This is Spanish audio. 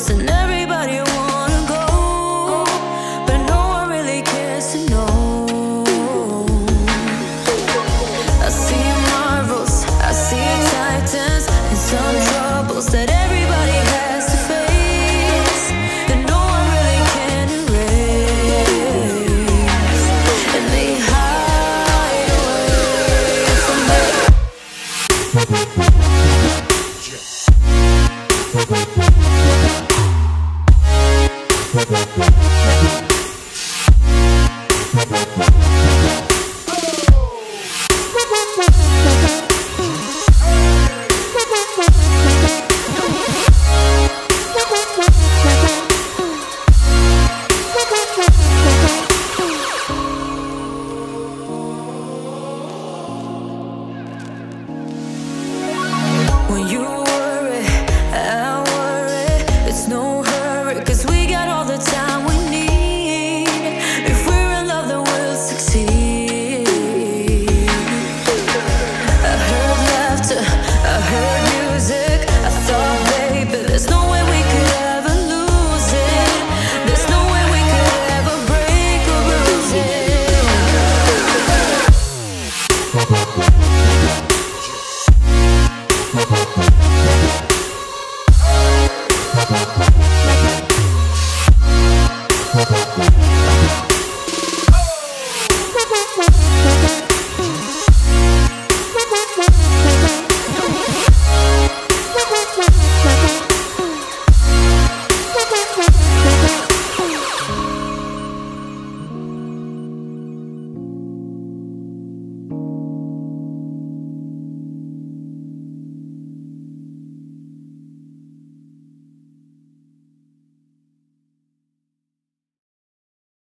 It's a